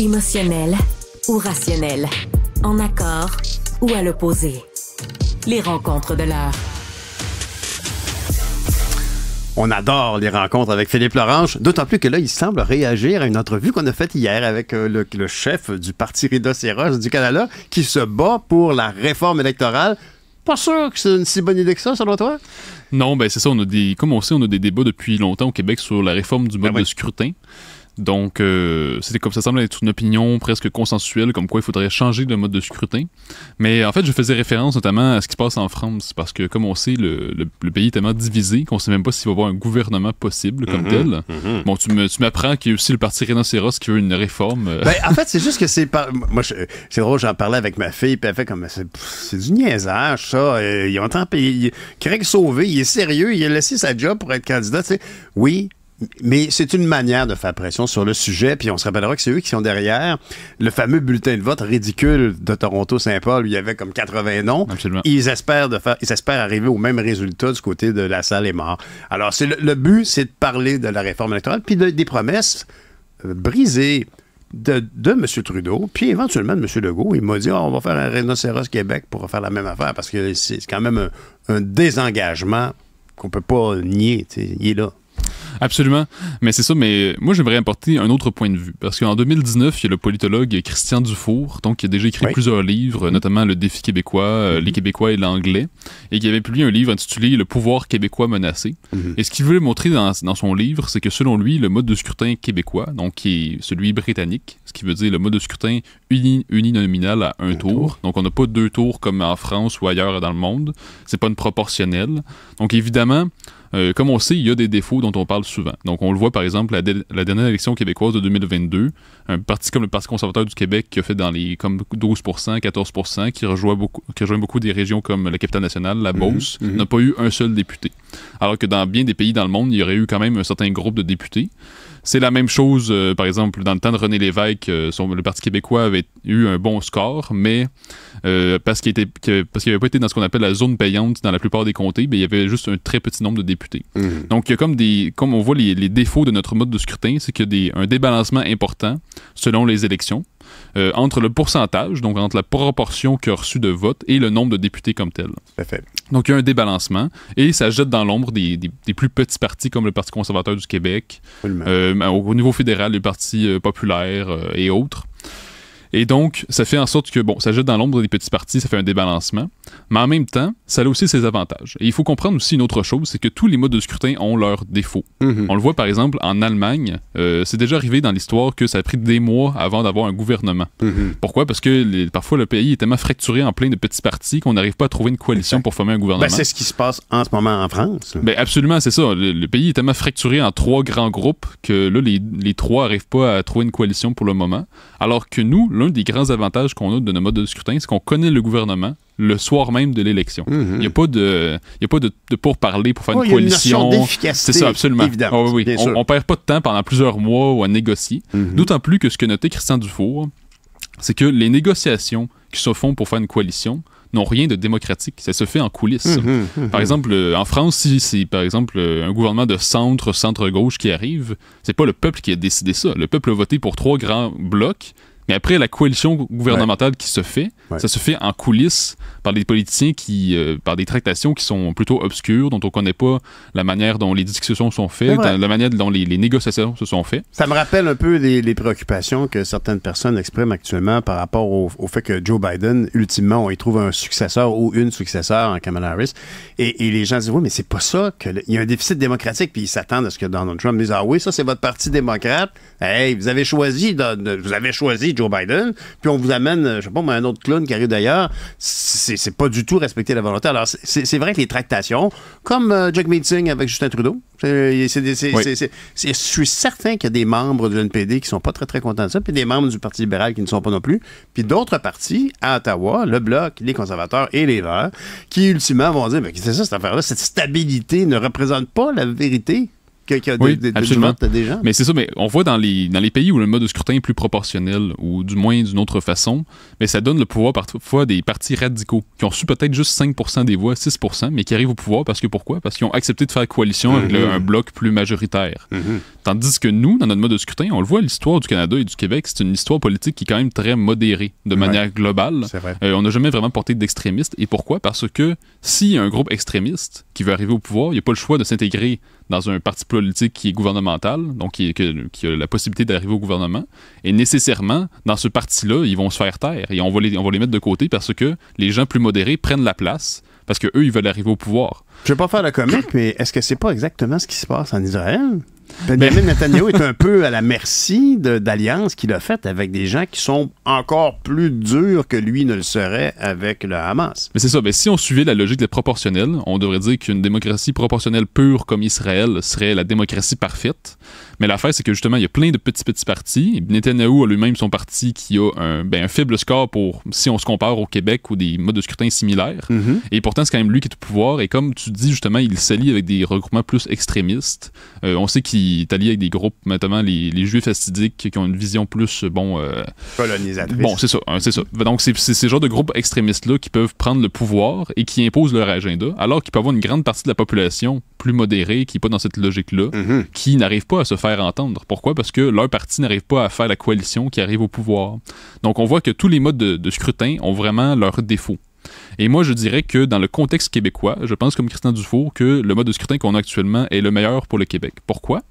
Émotionnel ou rationnel. En accord ou à l'opposé. Les rencontres de l'heure. On adore les rencontres avec Philippe Lorange, d'autant plus que là, il semble réagir à une entrevue qu'on a faite hier avec euh, le, chef du Parti Rhinocéros du Canada qui se bat pour la réforme électorale. Pas sûr que c'est une si bonne idée que ça, selon toi? Non, ben c'est ça. On a des, comme on sait, on a des débats depuis longtemps au Québec sur la réforme du mode ben de scrutin. Donc, euh, c'était comme ça semble être une opinion presque consensuelle, comme quoi il faudrait changer le mode de scrutin. Mais en fait, je faisais référence notamment à ce qui se passe en France, parce que comme on sait, le, pays est tellement divisé qu'on sait même pas s'il va y avoir un gouvernement possible comme mhm, tel. Mhm. Bon, tu m'apprends qu'il y a aussi le parti Rhinocéros qui veut une réforme. Euh. Ben, en fait, c'est juste que c'est pas. Moi, c'est drôle, j'en parlais avec ma fille, puis elle fait comme. C'est du niaisage, ça. Euh, il entend. Craig Sauvé, il est sérieux, il a laissé sa job pour être candidat. Tu sais. Oui, mais c'est une manière de faire pression sur le sujet, puis on se rappellera que c'est eux qui sont derrière le fameux bulletin de vote ridicule de Toronto-Saint-Paul, où il y avait comme 80 noms. Ils espèrent, de faire, ils espèrent arriver au même résultat du côté de la salle est mort. Alors, c'est le, but, c'est de parler de la réforme électorale, puis des promesses euh, brisées de, M. Trudeau, puis éventuellement de M. Legault. Il m'a dit oh, on va faire un rhinocéros Québec pour faire la même affaire, parce que c'est quand même un, un désengagement qu'on peut pas nier. Il est là. Absolument. Mais c'est ça, mais moi, j'aimerais apporter un autre point de vue. Parce qu'en 2019, il y a le politologue Christian Dufour, donc, qui a déjà écrit plusieurs livres, notamment Le défi québécois, euh, Les Québécois et l'anglais, et qui avait publié un livre intitulé Le pouvoir québécois menacé. Mhm. Et ce qu'il voulait montrer dans, dans son livre, c'est que selon lui, le mode de scrutin québécois, donc qui est celui britannique, ce qui veut dire le mode de scrutin uni, uninominal à un, tour. Donc, on n'a pas deux tours comme en France ou ailleurs dans le monde. C'est pas une proportionnelle. Donc, évidemment, euh, comme on sait, il y a des défauts dont on parle souvent. Donc, on le voit par exemple la, la dernière élection québécoise de 2022, un parti comme le Parti conservateur du Québec qui a fait dans les comme 12%, 14%, qui rejoint beaucoup, qui rejoint beaucoup des régions comme la capitale nationale, la Beauce, mhm. n'a pas eu un seul député. Alors que dans bien des pays dans le monde, il y aurait eu quand même un certain groupe de députés. C'est la même chose, euh, par exemple, dans le temps de René Lévesque, euh, le Parti québécois avait eu un bon score, mais euh, parce qu'il n'avait pas été dans ce qu'on appelle la zone payante dans la plupart des comtés, mais il y avait juste un très petit nombre de députés. Mmh. Donc, il y a comme des, comme on voit les, défauts de notre mode de scrutin, c'est qu'il y a un débalancement important selon les élections. Euh, entre le pourcentage, donc entre la proportion qui a reçu de votes et le nombre de députés comme tel. Donc il y a un débalancement et ça jette dans l'ombre des, plus petits partis comme le Parti conservateur du Québec, euh, au niveau fédéral, le Parti euh, populaire et autres. Et donc, ça fait en sorte que, bon, ça jette dans l'ombre des petits partis, ça fait un débalancement. Mais en même temps, ça a aussi ses avantages. Et il faut comprendre aussi une autre chose, c'est que tous les modes de scrutin ont leurs défauts. Mhm. On le voit par exemple en Allemagne, euh, c'est déjà arrivé dans l'histoire que ça a pris des mois avant d'avoir un gouvernement. Mhm. Pourquoi? Parce que parfois le pays est tellement fracturé en plein de petits partis qu'on n'arrive pas à trouver une coalition pour former un gouvernement. Ben, c'est ce qui se passe en ce moment en France. Ben, absolument, c'est ça. Le, pays est tellement fracturé en trois grands groupes que là, les, les trois n'arrivent pas à trouver une coalition pour le moment. Alors que nous, l'un des grands avantages qu'on a de nos modes de scrutin, c'est qu'on connaît le gouvernement le soir même de l'élection. Mhm. Il n'y a pas de, y a pas de, de pourparler pour faire une coalition. C'est ça, absolument. Oh, oui, on, ne perd pas de temps pendant plusieurs mois ou à négocier. Mhm. D'autant plus que ce que notait Christian Dufour, c'est que les négociations qui se font pour faire une coalition n'ont rien de démocratique. Ça se fait en coulisses. Mhm, par exemple, euh, en France, si c'est par exemple euh, un gouvernement de centre, centre-gauche qui arrive, c'est pas le peuple qui a décidé ça. Le peuple a voté pour trois grands blocs mais après, la coalition gouvernementale qui se fait, ça se fait en coulisses par des politiciens qui, euh, par des tractations qui sont plutôt obscures, dont on ne connaît pas la manière dont les discussions sont faites, la manière dont les, négociations se sont faites. Ça me rappelle un peu les, préoccupations que certaines personnes expriment actuellement par rapport au, fait que Joe Biden, ultimement, on y trouve un successeur ou une successeur en Kamala Harris. Et, les gens disent, oui, mais c'est pas ça. Que il y a un déficit démocratique, puis ils s'attendent à ce que Donald Trump dise, ah oui, ça c'est votre parti démocrate. Hey, vous avez choisi, vous avez choisi Joe Biden, puis on vous amène, je sais pas, un autre clown qui arrive d'ailleurs. C'est pas du tout respecter la volonté. Alors, c'est vrai que les tractations, comme euh, Jack Meeting avec Justin Trudeau, je suis certain qu'il y a des membres de l'NPD qui sont pas très, très contents de ça, puis des membres du Parti libéral qui ne sont pas non plus, puis d'autres partis à Ottawa, le Bloc, les conservateurs et les Verts, qui ultimement vont dire, mais c'est ça cette affaire-là, cette stabilité ne représente pas la vérité qu'il y a des, gens. Mais c'est ça, mais on voit dans les, dans les pays où le mode de scrutin est plus proportionnel, ou du moins d'une autre façon, mais ça donne le pouvoir parfois des partis radicaux qui ont su peut-être juste 5% des voix, 6%, mais qui arrivent au pouvoir parce que pourquoi? Parce qu'ils ont accepté de faire coalition avec mm-hmm. un bloc plus majoritaire. Mm-hmm. Tandis que nous, dans notre mode de scrutin, on le voit, l'histoire du Canada et du Québec, c'est une histoire politique qui est quand même très modérée de manière globale. Euh, on n'a jamais vraiment porté d'extrémistes. Et pourquoi? Parce que si un groupe extrémiste qui veut arriver au pouvoir, il n'y a pas le choix de s'intégrer dans un parti politique qui est gouvernemental, donc qui, a la possibilité d'arriver au gouvernement. Et nécessairement, dans ce parti-là, ils vont se faire taire et on va, les, mettre de côté parce que les gens plus modérés prennent la place parce qu'eux, ils veulent arriver au pouvoir. Je vais pas faire le comique, mais est-ce que c'est pas exactement ce qui se passe en Israël? Benjamin ben, Netanyahu est un peu à la merci d'alliances qu'il a faites avec des gens qui sont encore plus durs que lui ne le serait avec le Hamas. Mais c'est ça. Mais si on suivait la logique des proportionnels, on devrait dire qu'une démocratie proportionnelle pure comme Israël serait la démocratie parfaite. Mais l'affaire, c'est que justement, il y a plein de petits petits partis. Netanyahu a lui-même son parti qui a un, ben, un, faible score pour si on se compare au Québec ou des modes de scrutin similaires. Mm-hmm. Et pourtant, c'est quand même lui qui est au pouvoir. Et comme tu dis justement, il s'allie avec des regroupements plus extrémistes. Euh, on sait qu'il est allié avec des groupes, notamment les, les juifs fastidiques, qui ont une vision plus bon. Euh, Colonisatrice. Bon, c'est ça, hein, c'est ça. Donc c'est ces genres de groupes extrémistes-là qui peuvent prendre le pouvoir et qui imposent leur agenda, alors qu'il peut y avoir une grande partie de la population plus modérée, qui n'est pas dans cette logique-là, mm-hmm. qui n'arrive pas à se faire entendre. Pourquoi? Parce que leur parti n'arrive pas à faire la coalition qui arrive au pouvoir. Donc on voit que tous les modes de, scrutin ont vraiment leurs défauts. Et moi, je dirais que dans le contexte québécois, je pense comme Christian Dufour que le mode de scrutin qu'on a actuellement est le meilleur pour le Québec. Pourquoi?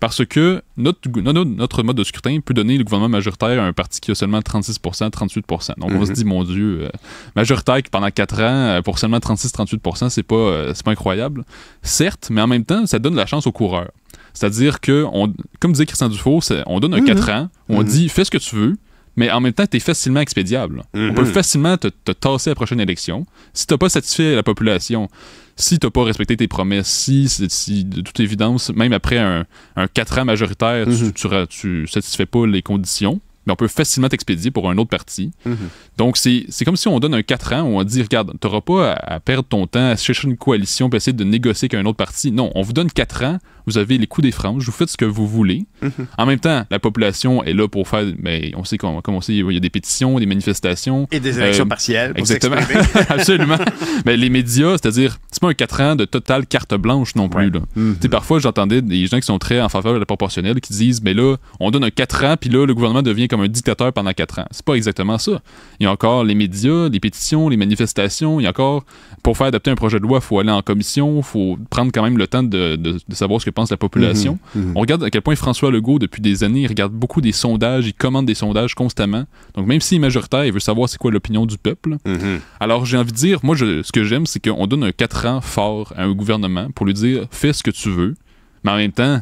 Parce que notre, notre mode de scrutin peut donner le gouvernement majoritaire à un parti qui a seulement 36% 38% Donc on se mhm. dit, mon Dieu, euh, majoritaire pendant 4 ans euh, pour seulement 36-38% c'est pas, euh, pas incroyable. Certes, mais en même temps, ça donne la chance aux coureurs. C'est-à-dire que, on, comme disait Christian Dufault, on donne un 4 mhm. ans, on mhm. dit fais ce que tu veux, mais en même temps, tu es facilement expédiable. On peut facilement te, tasser à la prochaine élection. Si tu pas satisfait la population, si tu pas respecté tes promesses, si, si, de toute évidence, même après un, un 4 ans majoritaire, tu, tu satisfais pas les conditions, mais on peut facilement t'expédier pour un autre parti. Mhm. Donc, c'est comme si on donne un 4 ans où on dit, regarde, tu n'auras pas à, perdre ton temps à chercher une coalition pour essayer de négocier avec un autre parti. Non, on vous donne 4 ans, vous avez les coups des franges, vous faites ce que vous voulez. Mhm. En même temps, la population est là pour faire, mais on sait, comme, on sait, il y a des pétitions, des manifestations. Et des élections euh, partielles. exactement. Absolument. mais les médias, c'est-à-dire, c'est pas un 4 ans de totale carte blanche non plus. Mhm. Parfois, j'entendais des gens qui sont très en faveur de la proportionnelle qui disent, mais là, on donne un 4 ans, puis là, le gouvernement devient comme un dictateur pendant 4 ans. C'est pas exactement ça. Il y a encore les médias, les pétitions, les manifestations. Il y a encore, pour faire adopter un projet de loi, il faut aller en commission, il faut prendre quand même le temps de, de, savoir ce que pense la population. Mhm, mhm. On regarde à quel point François Legault, depuis des années, il regarde beaucoup des sondages, il commande des sondages constamment. Donc même s'il est majoritaire, il veut savoir c'est quoi l'opinion du peuple. Mhm. Alors j'ai envie de dire, moi, je, ce que j'aime, c'est qu'on donne un 4 ans fort à un gouvernement pour lui dire fais ce que tu veux, mais en même temps,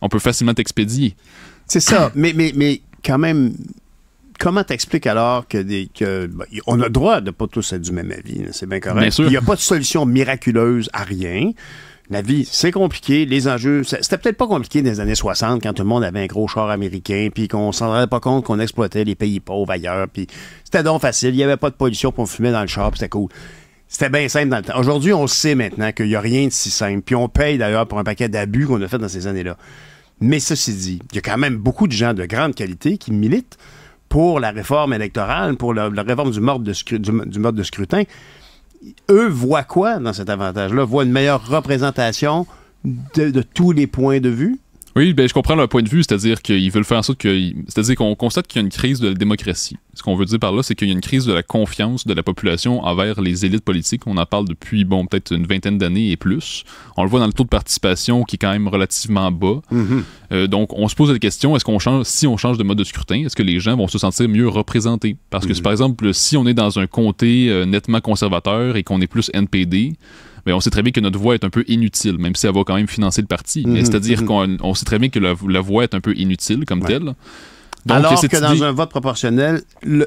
on peut facilement t'expédier. C'est ça, mais, mais, mais quand même, comment t'expliques alors que, des, que ben, on a le droit de pas tous être du même avis, c'est bien correct. Il n'y a pas de solution miraculeuse à rien. La vie, c'est compliqué. Les enjeux, c'était peut-être pas compliqué dans les années 60 quand tout le monde avait un gros char américain, puis qu'on s'en rendait pas compte qu'on exploitait les pays pauvres ailleurs, puis c'était donc facile. Il n'y avait pas de pollution pour fumer dans le char, c'était cool. C'était bien simple dans le temps. Aujourd'hui, on sait maintenant qu'il n'y a rien de si simple. Puis on paye d'ailleurs pour un paquet d'abus qu'on a fait dans ces années-là. Mais ceci dit, il y a quand même beaucoup de gens de grande qualité qui militent pour la réforme électorale, pour la, réforme du mode, de du, mode de scrutin. Eux voient quoi dans cet avantage-là? Voient une meilleure représentation de tous les points de vue? Oui, ben, je comprends leur point de vue, c'est-à-dire qu'ils veulent faire en sorte que. C'est-à-dire qu'on constate qu'il y a une crise de la démocratie. Ce qu'on veut dire par là, c'est qu'il y a une crise de la confiance de la population envers les élites politiques. On en parle depuis, bon, peut-être une vingtaine d'années et plus. On le voit dans le taux de participation qui est quand même relativement bas. Mm-hmm. Euh, donc, on se pose la question est-ce qu'on change, si on change de mode de scrutin, est-ce que les gens vont se sentir mieux représentés? Parce que, mm-hmm. par exemple, si on est dans un comté euh, nettement conservateur et qu'on est plus NPD, ben, on sait très bien que notre voix est un peu inutile, même si elle va quand même financer le parti. Mais mhm, c'est-à-dire mhm. qu'on sait très bien que la, voix est un peu inutile comme telle. Alors que dans un vote proportionnel,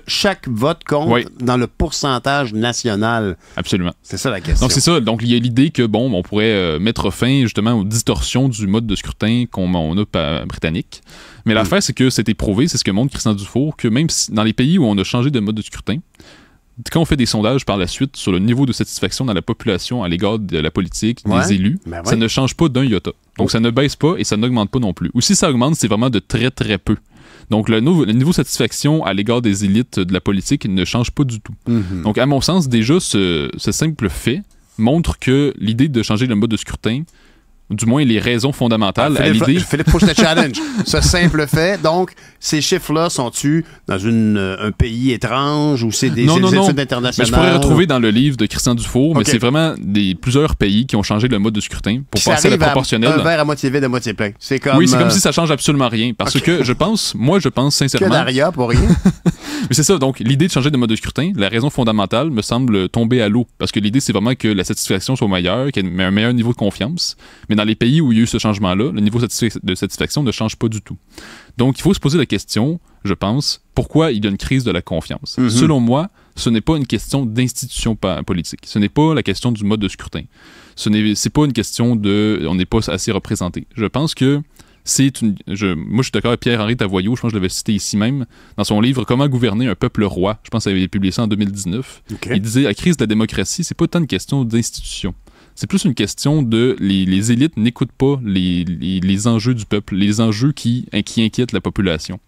chaque vote compte dans le pourcentage national. Absolument. C'est ça la question. Donc c'est ça. Donc il y a l'idée que bon, on pourrait euh, mettre fin justement aux distorsions du mode de scrutin qu'on a britannique. Mais l'affaire, c'est que c'est éprouvé, c'est ce que montre Christian Dufour, que même dans les pays où on a changé de mode de scrutin, quand on fait des sondages par la suite sur le niveau de satisfaction dans la population à l'égard de la politique, Ouais. des élus, Ben ouais. ça ne change pas d'un iota. Donc Oh. ça ne baisse pas et ça n'augmente pas non plus. Ou si ça augmente, c'est vraiment de très très peu. Donc le, niveau de satisfaction à l'égard des élites de la politique ne change pas du tout. Mhm. Donc à mon sens, déjà, ce, ce simple fait montre que l'idée de changer le mode de scrutin, du moins les raisons fondamentales à Philippe, l'idée... Philippe push the challenge. Ce simple fait. Donc, ces chiffres-là sont-tu dans une, euh, un pays étrange ou c'est des, Non, des non, non. études Mais internationales? je pourrais retrouver dans le livre de Christian Dufour, mais c'est vraiment des, plusieurs pays qui ont changé le mode de scrutin pour Puis passer à la proportionnelle. un verre à moitié vide, à moitié plein. C'est comme, oui, c'est comme euh, si ça change absolument rien. Parce que je pense, moi je pense que sincèrement. Daria pour rien. Mais c'est ça, donc l'idée de changer de mode de scrutin, la raison fondamentale me semble tomber à l'eau. Parce que l'idée, c'est vraiment que la satisfaction soit meilleure, qu'il y ait un meilleur niveau de confiance. Mais dans les pays où il y a eu ce changement-là, le niveau de satisfaction ne change pas du tout. Donc il faut se poser la question, je pense, pourquoi il y a une crise de la confiance? Mhm. Selon moi, ce n'est pas une question d'institution politique. Ce n'est pas la question du mode de scrutin. Ce n'est pas une question de on n'est pas assez représenté. Je pense que c'est une. Je, moi, je suis d'accord avec Pierre-Henri Tavoyot, je pense que je l'avais cité ici même, dans son livre Comment gouverner un peuple roi. Je pense qu'il avait publié ça en 2019. OK. Il disait la crise de la démocratie, c'est pas tant une question d'institution. C'est plus une question de les, les élites n'écoutent pas les, les, les enjeux du peuple, les enjeux qui, qui inquiètent la population.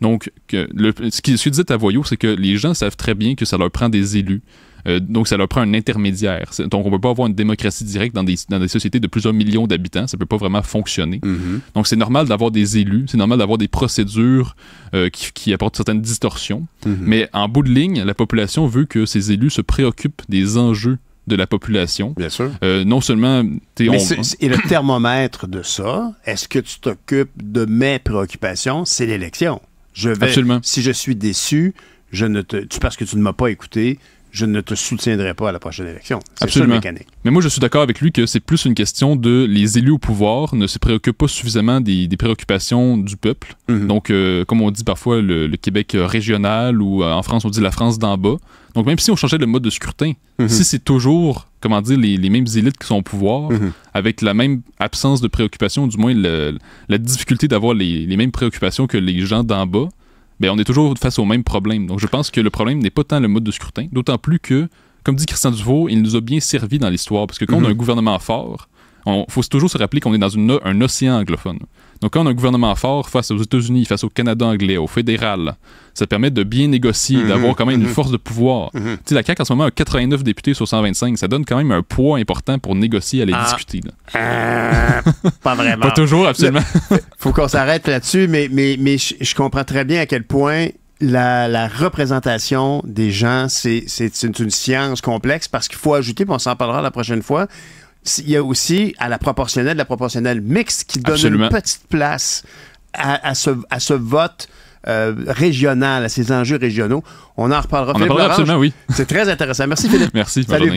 Donc, que le, ce, qui, ce que disait Tavoyot, c'est que les gens savent très bien que ça leur prend des élus. Euh, donc, ça leur prend un intermédiaire. Donc, on peut pas avoir une démocratie directe dans des, dans des sociétés de plusieurs millions d'habitants. Ça peut pas vraiment fonctionner. Mhm. Donc, c'est normal d'avoir des élus, c'est normal d'avoir des procédures euh, qui, qui apportent certaines distorsions. Mhm. Mais en bout de ligne, la population veut que ces élus se préoccupent des enjeux de la population. Bien sûr. Euh, non seulement... Mais on- et le thermomètre de ça, est-ce que tu t'occupes de mes préoccupations? C'est l'élection. Je vais, Absolument. Si je suis déçu, je ne te, tu, parce que tu ne m'as pas écouté, je ne te soutiendrai pas à la prochaine élection. C'est Absolument. ça le mécanique. Mais moi, je suis d'accord avec lui que c'est plus une question de les élus au pouvoir ne se préoccupent pas suffisamment des, des préoccupations du peuple. Mhm. Donc, euh, comme on dit parfois le, le Québec régional ou euh, en France, on dit la France d'en bas. Donc, même si on changeait le mode de scrutin, Mhm. si c'est toujours, comment dire, les, les mêmes élites qui sont au pouvoir, Mhm. avec la même absence de préoccupation, du moins le- la difficulté d'avoir les, les mêmes préoccupations que les gens d'en bas, ben on est toujours face au même problème. Donc je pense que le problème n'est pas tant le mode de scrutin, d'autant plus que, comme dit Christian Dufault, il nous a bien servi dans l'histoire, parce que quand on a Mhm. un gouvernement fort, il faut toujours se rappeler qu'on est dans une- un océan anglophone. Donc quand on a un gouvernement fort face aux États-Unis, face au Canada anglais, au fédéral, ça permet de bien négocier, Mhm. d'avoir quand même une Mhm. force de pouvoir. Mhm. Tu sais, la CAQ en ce moment a 89 députés sur 125, ça donne quand même un poids important pour négocier, aller Ah. discuter. là. Euh, pas vraiment. Pas toujours, absolument. faut qu'on s'arrête là-dessus, mais, mais, mais je, je comprends très bien à quel point la, la représentation des gens, c'est c'est une, une science complexe parce qu'il faut ajouter, puis on s'en parlera la prochaine fois, il y a aussi à la proportionnelle, la proportionnelle mixte qui donne Absolument. une petite place à, à ce, à ce vote euh, régional, à ces enjeux régionaux. On en reparlera. On en Philippe parlera Lorange, absolument, oui. C'est très intéressant. Merci Philippe. Merci. Salut.